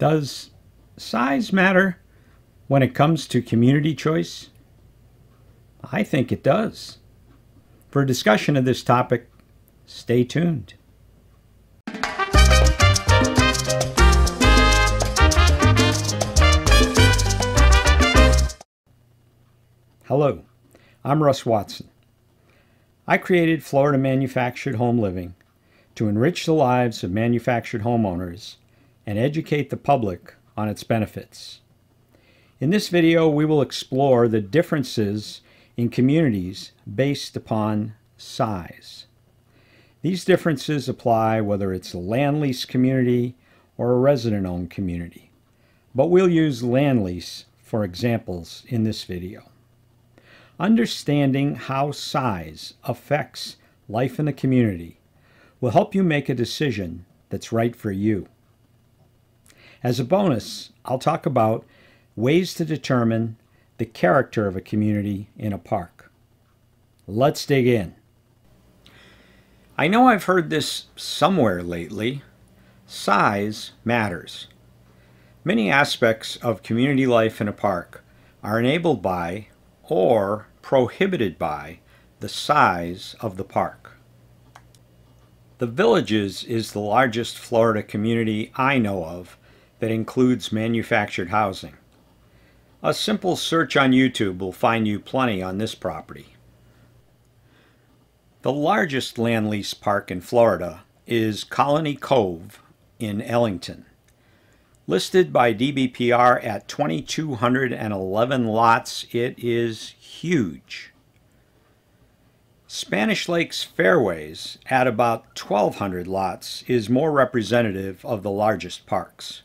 Does size matter when it comes to community choice? I think it does. For a discussion of this topic, stay tuned. Hello, I'm Russ Watson. I created Florida Manufactured Home Living to enrich the lives of manufactured homeowners and educate the public on its benefits. In this video, we will explore the differences in communities based upon size. These differences apply whether it's a land lease community or a resident owned community, but we'll use land lease for examples in this video. Understanding how size affects life in the community will help you make a decision that's right for you. As a bonus, I'll talk about ways to determine the character of a community in a park. Let's dig in. I know I've heard this somewhere lately. Size matters. Many aspects of community life in a park are enabled by or prohibited by the size of the park. The Villages is the largest Florida community I know of that includes manufactured housing. A simple search on YouTube will find you plenty on this property. The largest land lease park in Florida is Colony Cove in Ellenton. Listed by DBPR at 2,211 lots, it is huge. Spanish Lakes Fairways, at about 1,200 lots, is more representative of the largest parks.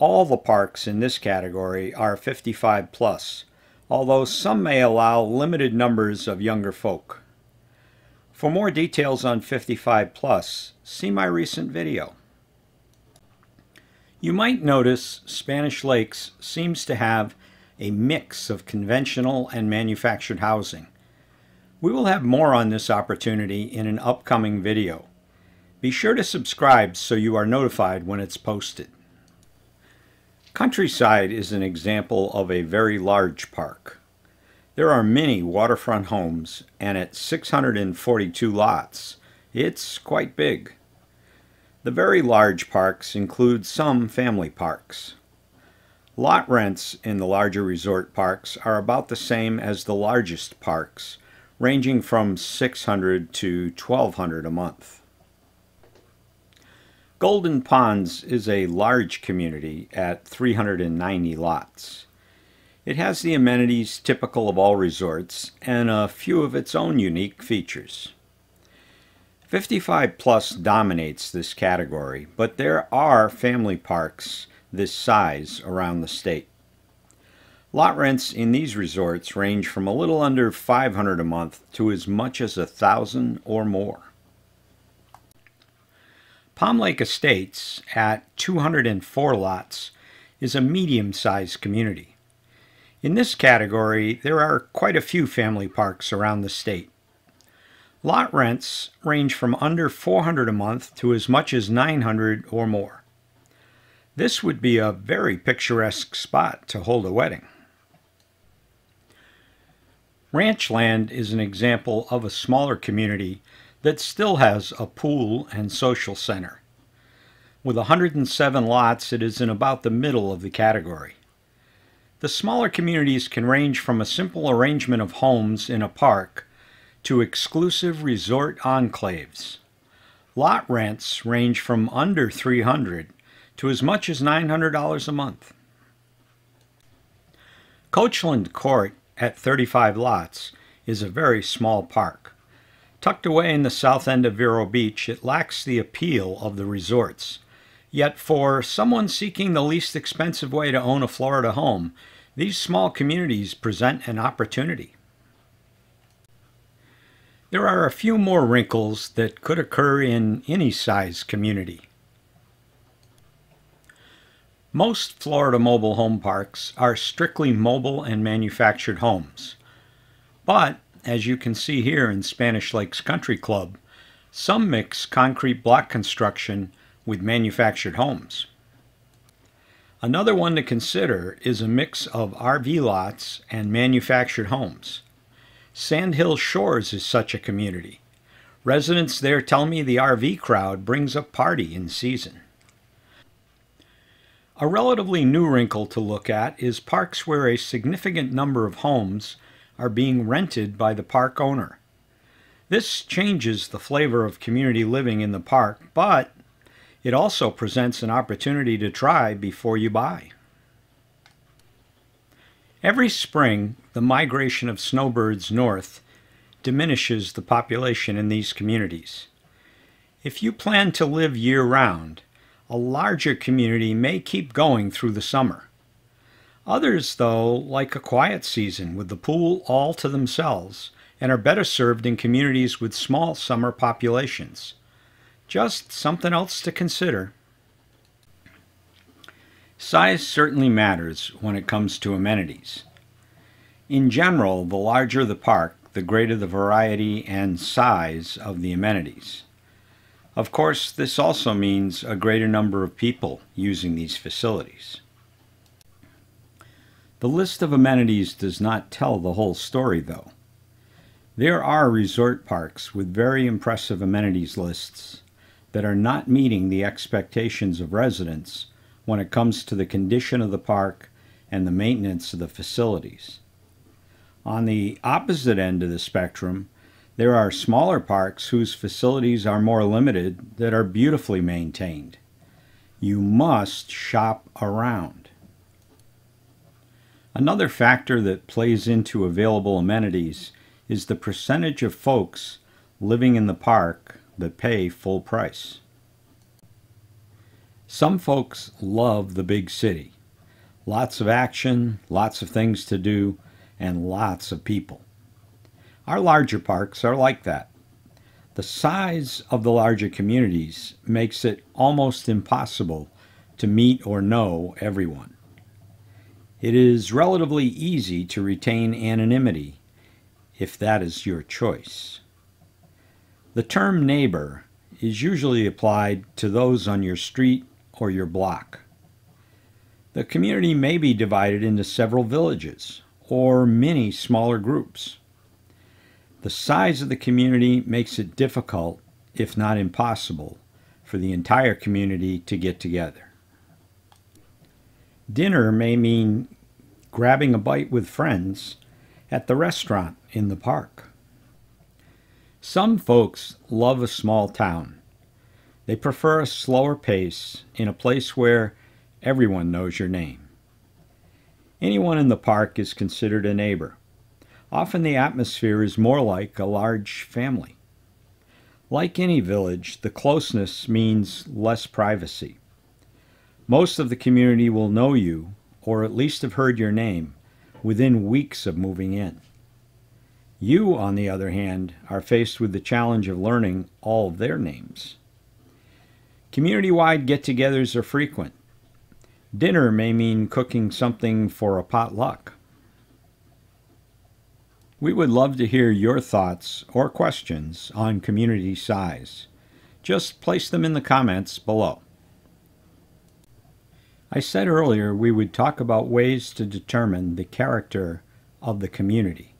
All the parks in this category are 55 plus, although some may allow limited numbers of younger folk. For more details on 55 plus, see my recent video. You might notice Spanish Lakes seems to have a mix of conventional and manufactured housing. We will have more on this opportunity in an upcoming video. Be sure to subscribe so you are notified when it's posted. Countryside is an example of a very large park. There are many waterfront homes, and at 642 lots, it's quite big. The very large parks include some family parks. Lot rents in the larger resort parks are about the same as the largest parks, ranging from 600 to 1200 a month. Golden Ponds is a large community at 390 lots. It has the amenities typical of all resorts and a few of its own unique features. 55 plus dominates this category, but there are family parks this size around the state. Lot rents in these resorts range from a little under 500 a month to as much as a thousand or more. Palm Lake Estates, at 204 lots, is a medium-sized community. In this category, there are quite a few family parks around the state. Lot rents range from under 400 a month to as much as 900 or more. This would be a very picturesque spot to hold a wedding. Ranchland is an example of a smaller community that still has a pool and social center. With 107 lots, it is in about the middle of the category. The smaller communities can range from a simple arrangement of homes in a park to exclusive resort enclaves. Lot rents range from under 300 to as much as $900 a month. Coachland Court at 35 lots is a very small park. Tucked away in the south end of Vero Beach, it lacks the appeal of the resorts. Yet for someone seeking the least expensive way to own a Florida home, these small communities present an opportunity. There are a few more wrinkles that could occur in any size community. Most Florida mobile home parks are strictly mobile and manufactured homes. But as you can see here in Spanish Lakes Country Club, some mix concrete block construction with manufactured homes. Another one to consider is a mix of RV lots and manufactured homes. Sandhill Shores is such a community. Residents there tell me the RV crowd brings a party in season. A relatively new wrinkle to look at is parks where a significant number of homes are being rented by the park owner. This changes the flavor of community living in the park, but it also presents an opportunity to try before you buy. Every spring, the migration of snowbirds north diminishes the population in these communities. If you plan to live year round, a larger community may keep going through the summer. Others, though, like a quiet season with the pool all to themselves and are better served in communities with small summer populations. Just something else to consider. Size certainly matters when it comes to amenities. In general, the larger the park, the greater the variety and size of the amenities. Of course, this also means a greater number of people using these facilities. The list of amenities does not tell the whole story, though. There are resort parks with very impressive amenities lists that are not meeting the expectations of residents when it comes to the condition of the park and the maintenance of the facilities. On the opposite end of the spectrum, there are smaller parks whose facilities are more limited that are beautifully maintained. You must shop around. Another factor that plays into available amenities is the percentage of folks living in the park that pay full price. Some folks love the big city. Lots of action, lots of things to do, and lots of people. Our larger parks are like that. The size of the larger communities makes it almost impossible to meet or know everyone. It is relatively easy to retain anonymity if that is your choice. The term neighbor is usually applied to those on your street or your block. The community may be divided into several villages or many smaller groups. The size of the community makes it difficult, if not impossible, for the entire community to get together. Dinner may mean grabbing a bite with friends at the restaurant in the park. Some folks love a small town. They prefer a slower pace in a place where everyone knows your name. Anyone in the park is considered a neighbor. Often the atmosphere is more like a large family. Like any village, the closeness means less privacy. Most of the community will know you, or at least have heard your name, within weeks of moving in. You, on the other hand, are faced with the challenge of learning all of their names. Community wide get togethers are frequent. Dinner may mean cooking something for a potluck. We would love to hear your thoughts or questions on community size. Just place them in the comments below. I said earlier we would talk about ways to determine the character of the community.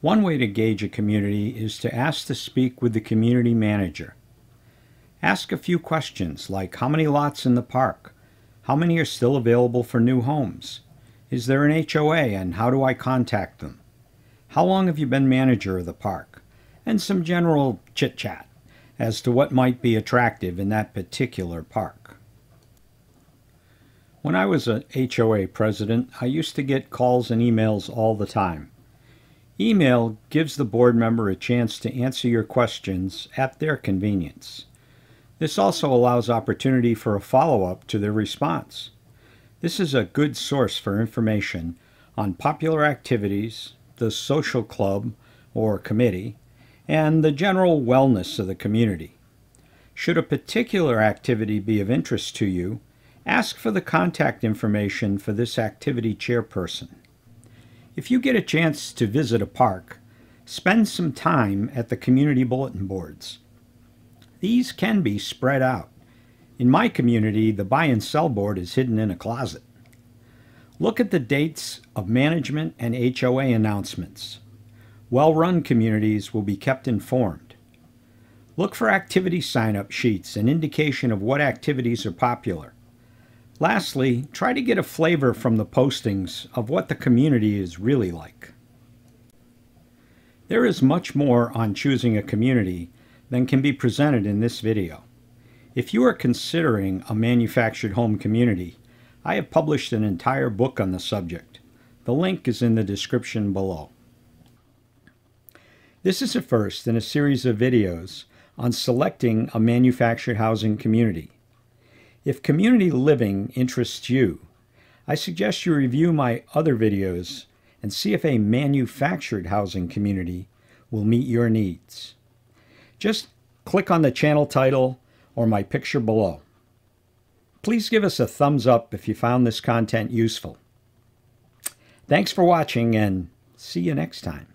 One way to gauge a community is to ask to speak with the community manager. Ask a few questions like how many lots in the park? How many are still available for new homes? Is there an HOA and how do I contact them? How long have you been manager of the park? And some general chit chat as to what might be attractive in that particular park. When I was a HOA president, I used to get calls and emails all the time. Email gives the board member a chance to answer your questions at their convenience. This also allows opportunity for a follow-up to their response. This is a good source for information on popular activities, the social club or committee, and the general wellness of the community. Should a particular activity be of interest to you, ask for the contact information for this activity chairperson. If you get a chance to visit a park, spend some time at the community bulletin boards. These can be spread out. In my community, the buy and sell board is hidden in a closet. Look at the dates of management and HOA announcements. Well run communities will be kept informed. Look for activity sign up sheets, an indication of what activities are popular. Lastly, try to get a flavor from the postings of what the community is really like. There is much more on choosing a community than can be presented in this video. If you are considering a manufactured home community, I have published an entire book on the subject. The link is in the description below. This is the first in a series of videos on selecting a manufactured housing community. If community living interests you, I suggest you review my other videos and see if a manufactured housing community will meet your needs. Just click on the channel title or my picture below. Please give us a thumbs up if you found this content useful. Thanks for watching and see you next time.